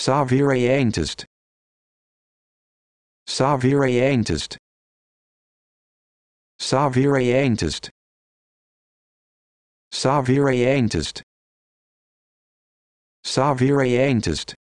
Savirejentist. Savirejentist. Savirejentist. Savirejentist. Savirejentist.